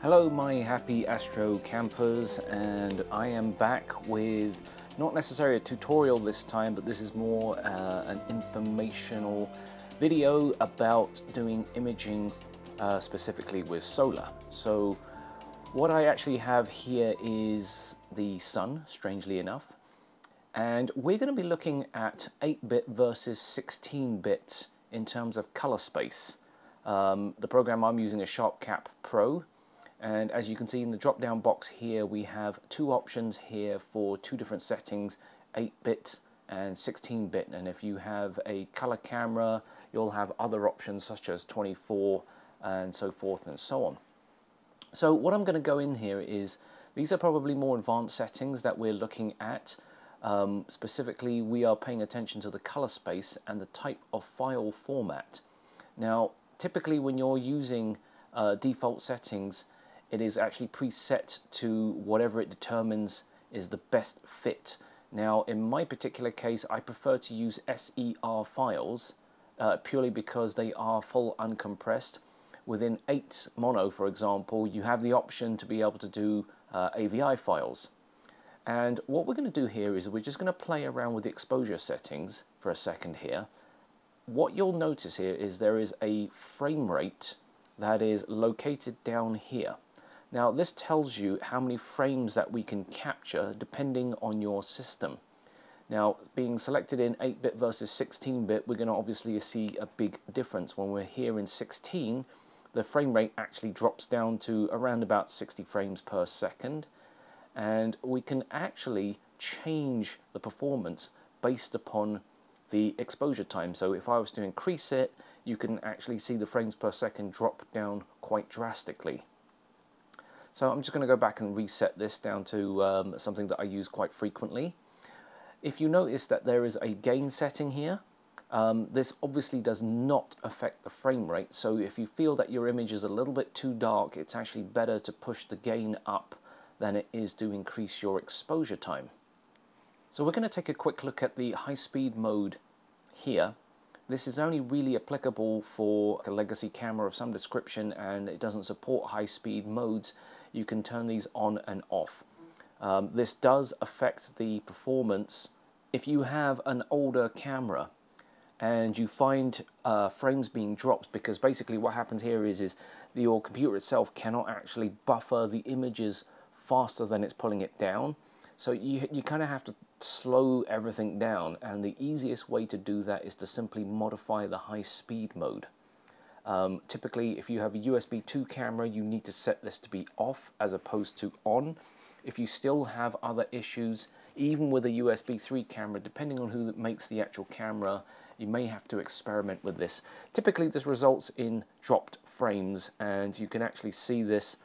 Hello my happy Astro campers and I am back with not necessarily a tutorial this time but this is more uh, an informational video about doing imaging uh, specifically with solar. So what I actually have here is the sun strangely enough and we're going to be looking at 8-bit versus 16-bit in terms of color space. Um, the program I'm using is SharpCap Pro and as you can see in the drop down box here we have two options here for two different settings 8-bit and 16-bit and if you have a color camera you'll have other options such as 24 and so forth and so on. So what I'm going to go in here is these are probably more advanced settings that we're looking at. Um, specifically we are paying attention to the color space and the type of file format. Now typically when you're using uh, default settings it is actually preset to whatever it determines is the best fit. Now, in my particular case, I prefer to use SER files uh, purely because they are full uncompressed. Within 8 mono, for example, you have the option to be able to do uh, AVI files. And what we're going to do here is we're just going to play around with the exposure settings for a second here. What you'll notice here is there is a frame rate that is located down here. Now this tells you how many frames that we can capture depending on your system. Now being selected in 8-bit versus 16-bit we're going to obviously see a big difference. When we're here in 16 the frame rate actually drops down to around about 60 frames per second and we can actually change the performance based upon the exposure time. So if I was to increase it you can actually see the frames per second drop down quite drastically. So I'm just going to go back and reset this down to um, something that I use quite frequently. If you notice that there is a gain setting here, um, this obviously does not affect the frame rate. So if you feel that your image is a little bit too dark, it's actually better to push the gain up than it is to increase your exposure time. So we're going to take a quick look at the high-speed mode here. This is only really applicable for a legacy camera of some description and it doesn't support high-speed modes you can turn these on and off. Um, this does affect the performance. If you have an older camera and you find uh, frames being dropped because basically what happens here is, is your computer itself cannot actually buffer the images faster than it's pulling it down. So you, you kind of have to slow everything down and the easiest way to do that is to simply modify the high speed mode. Um, typically, if you have a USB 2 camera, you need to set this to be off as opposed to on. If you still have other issues, even with a USB 3 camera, depending on who makes the actual camera, you may have to experiment with this. Typically, this results in dropped frames, and you can actually see this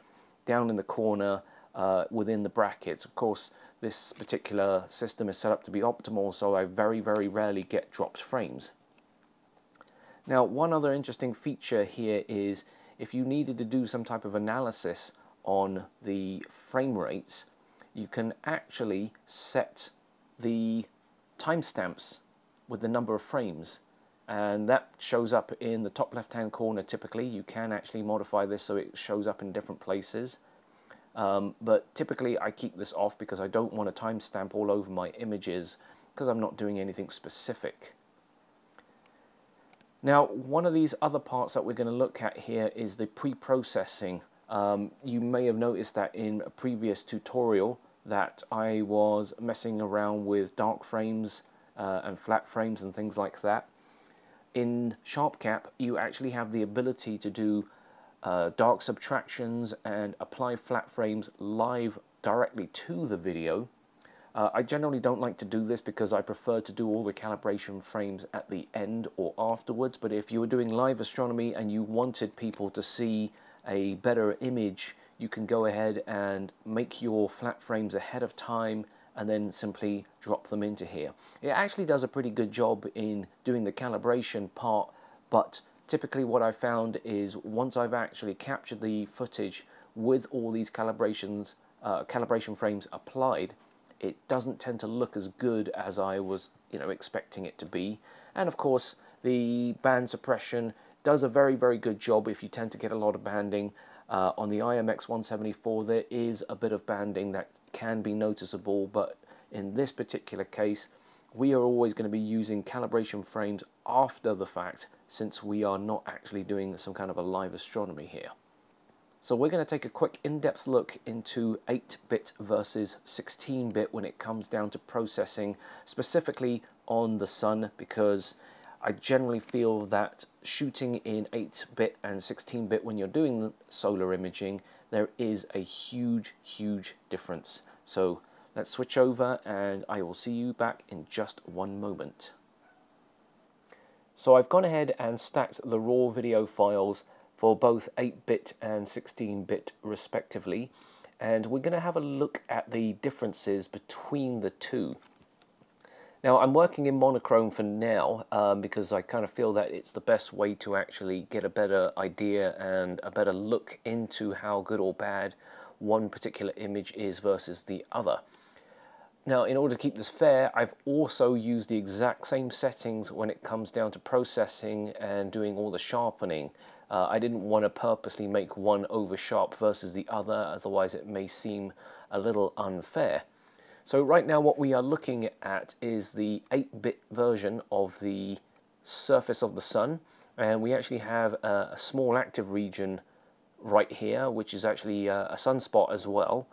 down in the corner uh, within the brackets. Of course, this particular system is set up to be optimal, so I very, very rarely get dropped frames. Now, one other interesting feature here is if you needed to do some type of analysis on the frame rates, you can actually set the timestamps with the number of frames. And that shows up in the top left hand corner. Typically you can actually modify this so it shows up in different places. Um, but typically I keep this off because I don't want a timestamp all over my images because I'm not doing anything specific now, one of these other parts that we're going to look at here is the pre-processing. Um, you may have noticed that in a previous tutorial that I was messing around with dark frames uh, and flat frames and things like that. In SharpCap, you actually have the ability to do uh, dark subtractions and apply flat frames live directly to the video uh, I generally don't like to do this because I prefer to do all the calibration frames at the end or afterwards, but if you were doing live astronomy and you wanted people to see a better image, you can go ahead and make your flat frames ahead of time and then simply drop them into here. It actually does a pretty good job in doing the calibration part, but typically what I found is once I've actually captured the footage with all these calibrations, uh, calibration frames applied, it doesn't tend to look as good as I was you know expecting it to be and of course the band suppression does a very very good job if you tend to get a lot of banding Uh, on the IMX174 there is a bit of banding that can be noticeable but in this particular case we are always going to be using calibration frames after the fact since we are not actually doing some kind of a live astronomy here. So we're going to take a quick in-depth look into 8-bit versus 16-bit when it comes down to processing, specifically on the sun, because I generally feel that shooting in 8-bit and 16-bit when you're doing solar imaging, there is a huge, huge difference. So let's switch over and I will see you back in just one moment. So I've gone ahead and stacked the raw video files for both 8-bit and 16-bit respectively and we're going to have a look at the differences between the two. Now I'm working in monochrome for now um, because I kind of feel that it's the best way to actually get a better idea and a better look into how good or bad one particular image is versus the other. Now in order to keep this fair I've also used the exact same settings when it comes down to processing and doing all the sharpening. Uh, I didn't want to purposely make one over sharp versus the other otherwise it may seem a little unfair. So right now what we are looking at is the 8-bit version of the surface of the sun and we actually have a, a small active region right here which is actually a, a sunspot as well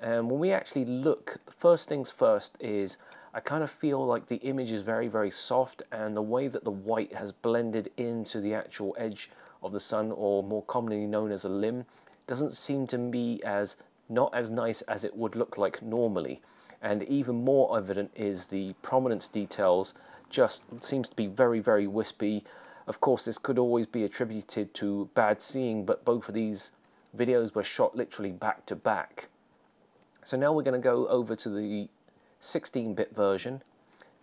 and when we actually look first things first is I kind of feel like the image is very very soft and the way that the white has blended into the actual edge of the sun or more commonly known as a limb doesn't seem to be as not as nice as it would look like normally. And even more evident is the prominence details just seems to be very very wispy. Of course this could always be attributed to bad seeing but both of these videos were shot literally back to back. So now we're going to go over to the 16-bit version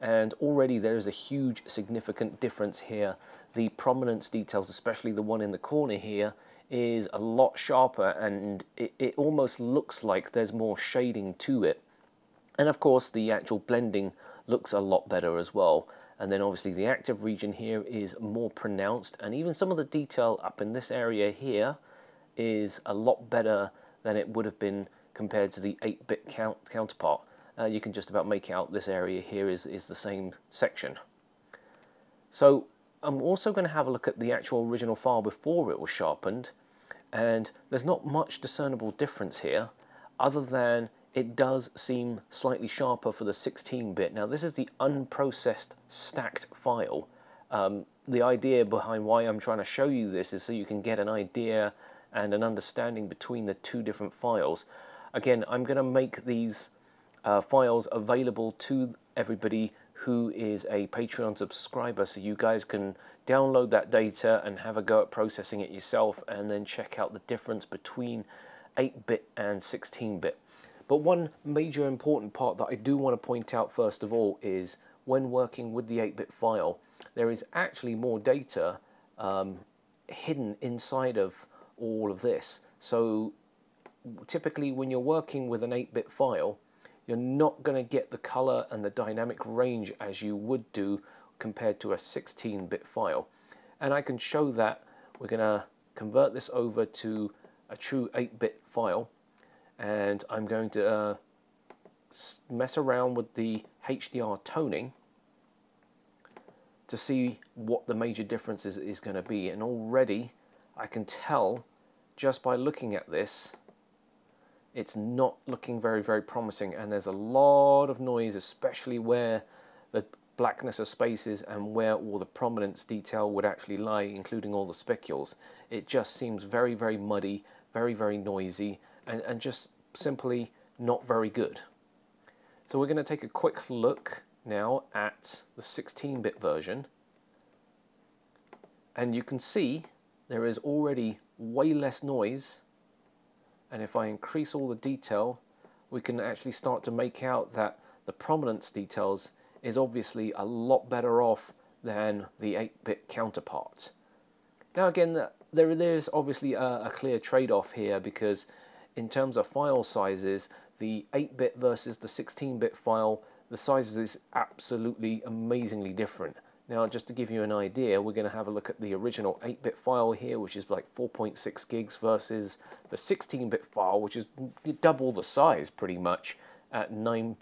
and already there is a huge significant difference here the prominence details especially the one in the corner here is a lot sharper and it, it almost looks like there's more shading to it and of course the actual blending looks a lot better as well. And then obviously the active region here is more pronounced and even some of the detail up in this area here is a lot better than it would have been compared to the 8-bit count counterpart. Uh, you can just about make out this area here is, is the same section. So I'm also going to have a look at the actual original file before it was sharpened and there's not much discernible difference here other than it does seem slightly sharper for the 16-bit. Now this is the unprocessed stacked file. Um, the idea behind why I'm trying to show you this is so you can get an idea and an understanding between the two different files. Again, I'm going to make these uh, files available to everybody who is a Patreon subscriber so you guys can download that data and have a go at processing it yourself and then check out the difference between 8-bit and 16-bit. But one major important part that I do want to point out first of all is when working with the 8-bit file, there is actually more data um, hidden inside of all of this. So typically when you're working with an 8-bit file, you're not going to get the color and the dynamic range as you would do compared to a 16-bit file. And I can show that we're going to convert this over to a true 8-bit file and I'm going to uh, mess around with the HDR toning to see what the major difference is, is going to be and already I can tell just by looking at this it's not looking very very promising. And there's a lot of noise especially where the blackness of spaces and where all the prominence detail would actually lie including all the spicules it just seems very very muddy very very noisy and, and just simply not very good. So we're going to take a quick look now at the 16-bit version. And you can see there is already way less noise and if I increase all the detail we can actually start to make out that the prominence details is obviously a lot better off than the 8-bit counterpart. Now again there is obviously a, clear trade-off here because in terms of file sizes, the 8-bit versus the 16-bit file, the sizes is absolutely amazingly different. Now, just to give you an idea, we're going to have a look at the original 8-bit file here, which is like 4.6 gigs versus the 16-bit file, which is double the size pretty much at 9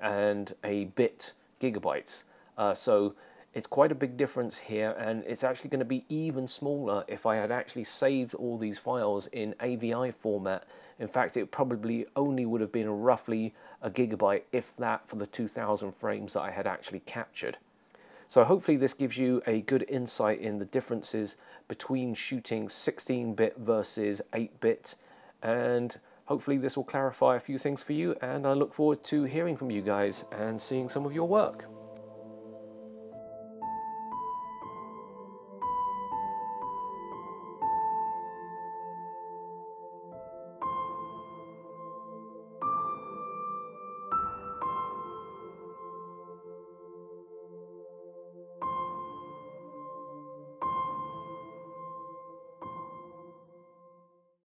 and a bit gigabytes. Uh, so it's quite a big difference here, and it's actually going to be even smaller if I had actually saved all these files in AVI format. In fact, it probably only would have been roughly a gigabyte, if that, for the 2000 frames that I had actually captured. So hopefully this gives you a good insight in the differences between shooting 16-bit versus 8-bit and hopefully this will clarify a few things for you and I look forward to hearing from you guys and seeing some of your work.